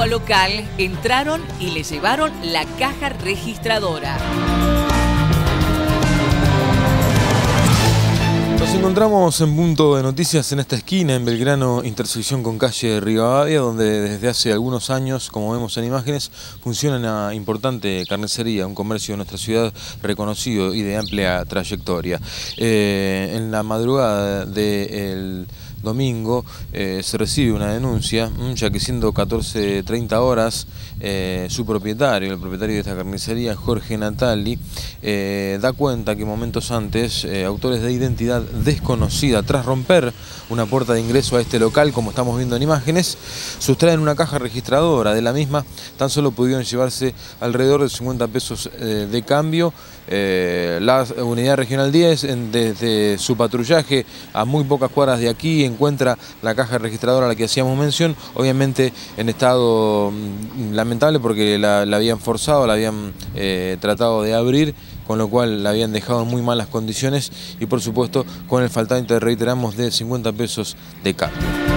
al local, entraron y le llevaron la caja registradora. Nos encontramos en punto de noticias en esta esquina, en Belgrano, intersección con calle Rivadavia, donde desde hace algunos años, como vemos en imágenes, funciona una importante carnicería, un comercio de nuestra ciudad reconocido y de amplia trayectoria. Eh, en la madrugada del domingo eh, se recibe una denuncia, mm, ya que siendo 14.30 horas, eh, su propietario, el propietario de esta carnicería, Jorge Natali, eh, da cuenta que momentos antes, autores de identidad desconocida, tras romper una puerta de ingreso a este local, como estamos viendo en imágenes, sustraen una caja registradora de la misma, tan solo pudieron llevarse alrededor de 50 pesos de cambio. la unidad regional 10, desde su patrullaje a muy pocas cuadras de aquí, en encuentra la caja registradora a la que hacíamos mención, obviamente en estado mm, lamentable porque la, habían forzado, la habían eh, tratado de abrir, con lo cual la habían dejado en muy malas condiciones y por supuesto con el faltante, reiteramos, de 50 pesos de cambio.